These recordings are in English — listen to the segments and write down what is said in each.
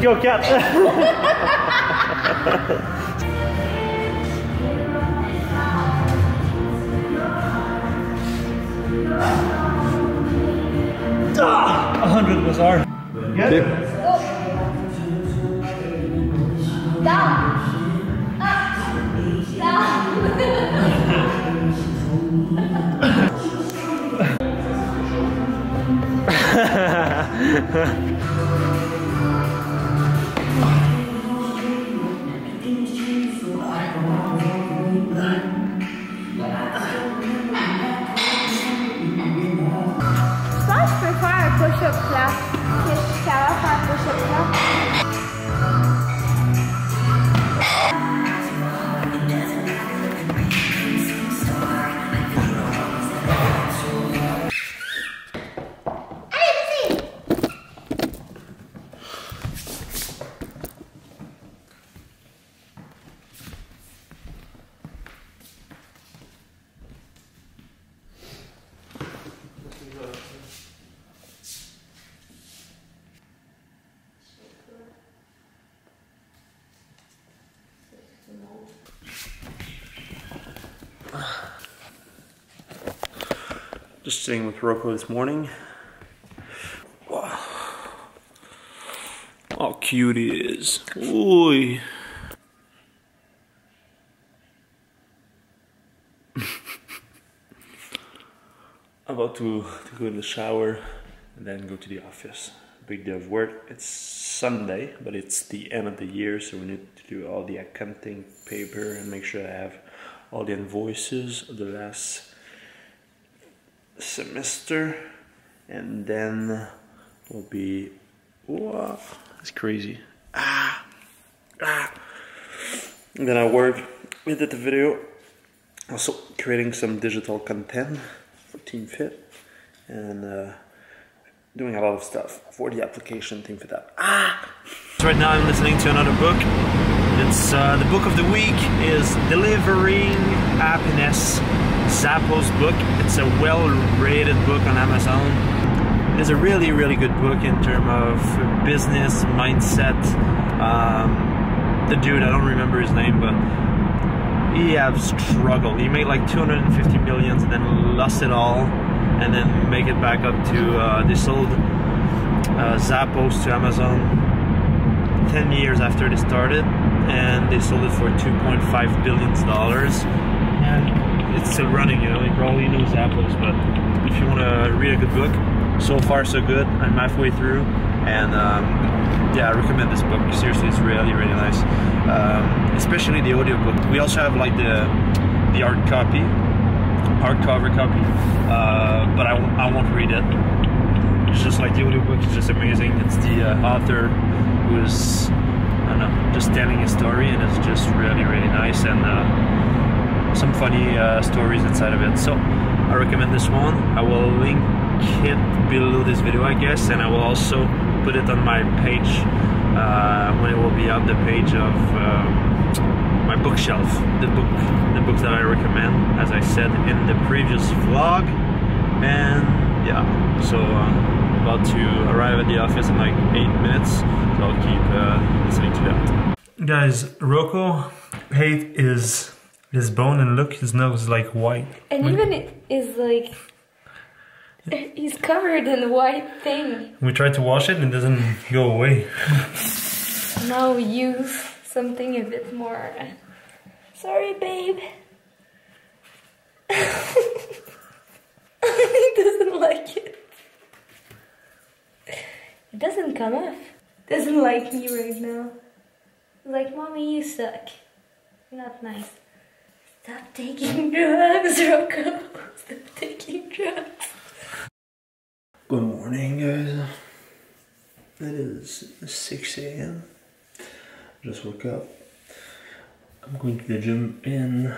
Let's go, cat. Ah, 100 was our. Good. Down. Up. Down. Un Just sitting with Rocco this morning. Wow. How cute he is. Oi. About to, to go to the shower and then go to the office. Big day of work. It's Sunday, but it's the end of the year, so we need to do all the accounting paper and make sure I have all the invoices of the last semester and then we'll be wow it's crazy. Ah ah. And then I work edit the video. Also creating some digital content for Team Fitt and uh, doing a lot of stuff. For the application thing for that ah right now I'm listening to another book. It's uh, the book of the week is delivering happiness Zappos book. It's a well-rated book on Amazon. It's a really, really good book in terms of business mindset. Um, the dude, I don't remember his name, but he have struggled. He made like 250 millions and then lost it all, and then make it back up to. Uh, they sold uh, Zappos to Amazon 10 years after they started, and they sold it for 2.5 billion dollars. It's still running, you know, you probably know Zappos, but if you want to read a good book, so far so good. I'm halfway through, and um, yeah, I recommend this book. Seriously, it's really, really nice. Um, especially the audiobook. We also have like the the hard copy, hardcover copy, uh, but I, I won't read it. It's just like the audiobook is just amazing. It's the uh, author who's I don't know, just telling his story, and it's just really, really nice and. Uh, some funny uh, stories inside of it. So I recommend this one. I will link it below this video, I guess, and I will also put it on my page uh, when it will be up the page of um, my bookshelf. The book, the books that I recommend, as I said in the previous vlog. And yeah, so uh, about to arrive at the office in like eight minutes, so I'll keep uh, listening to that. Guys, Rocco hate is his bone and look, his nose is like white. And even it is like he's covered in white thing. We try to wash it and it doesn't go away. Now use something a bit more. Sorry, babe. he doesn't like it. It doesn't come off. Doesn't like me right now. Like, mommy, you suck. Not nice. Stop taking drugs, Rocco. Stop taking drugs. Good morning, guys. It is 6 a.m. Just woke up. I'm going to the gym in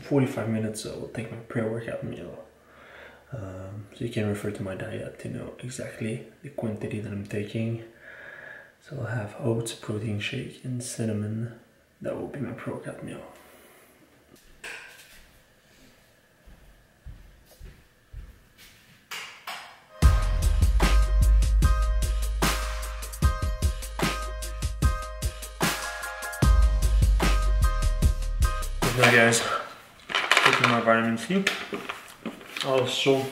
45 minutes, so I'll take my pre workout meal. Um, so you can refer to my diet to know exactly the quantity that I'm taking. So I'll have oats, protein shake, and cinnamon. That will be my pre workout meal. Guys, taking my vitamin C. Also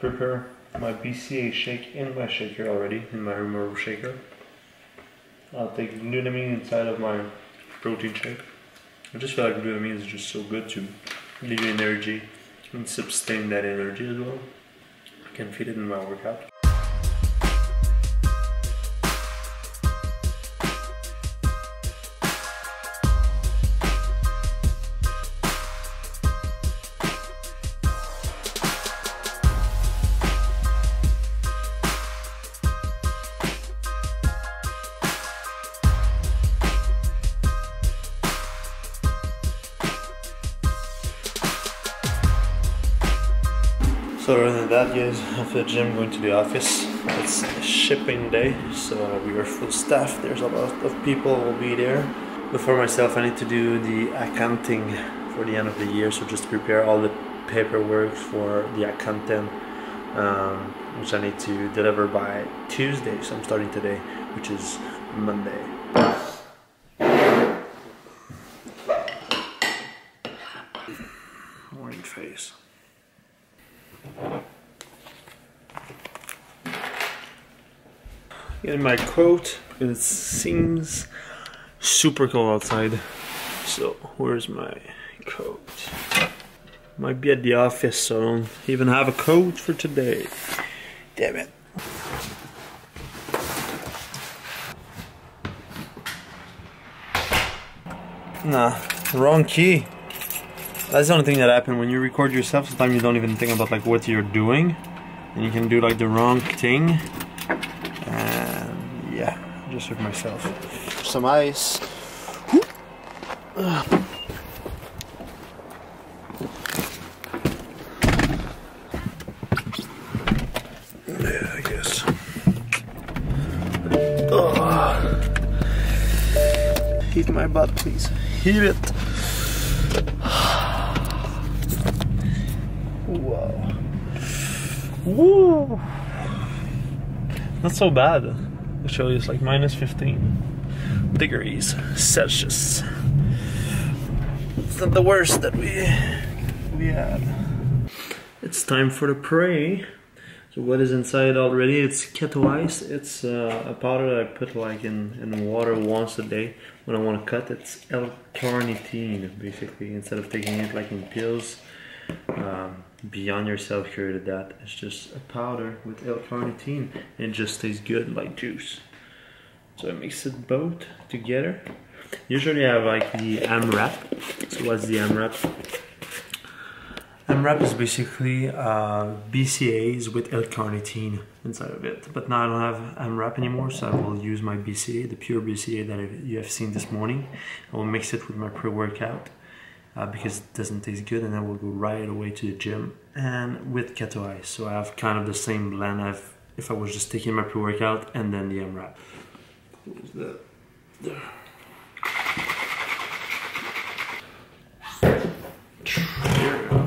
prepare my BCA shake in my shaker already, in my removal shaker. I'll take glutamine inside of my protein shake. I just feel like glutamine is just so good to give you energy and sustain that energy as well. I can feed it in my workout. So other than that guys, after the gym going to the office, it's shipping day, so we are full staff, there's a lot of people will be there. But for myself I need to do the accounting for the end of the year, so just prepare all the paperwork for the accountant, um, which I need to deliver by Tuesday, so I'm starting today, which is Monday. Morning face. Getting my coat it seems super cold outside. So where's my coat? Might be at the office, so I don't even have a coat for today. Damn it. Nah, wrong key. That's the only thing that happened when you record yourself. Sometimes you don't even think about like what you're doing, and you can do like the wrong thing. And just hurt myself. Some ice. Yeah, I guess. Ugh. Heat my butt, please. Heat it. Wow. Woo! Not so bad. Actually, it's like minus 15 degrees Celsius. It's not the worst that we we had. It's time for the prey. So what is inside already? It's keto ice. It's uh, a powder I put like in, in water once a day when I want to cut. It's L-carnitine basically. Instead of taking it like in pills, um, Beyond Yourself created that. It's just a powder with L-carnitine. It just tastes good like juice. So I mix it both together. Usually I have like the AMRAP. So what's the AMRAP? AMRAP is basically uh, BCAs with L-carnitine inside of it. But now I don't have AMRAP anymore, so I will use my BCA, the pure BCA that you have seen this morning. I will mix it with my pre-workout uh, because it doesn't taste good and I will go right away to the gym and with keto ice so I have kind of the same blend I've if I was just taking my pre-workout and then the MRAP. Close that there. There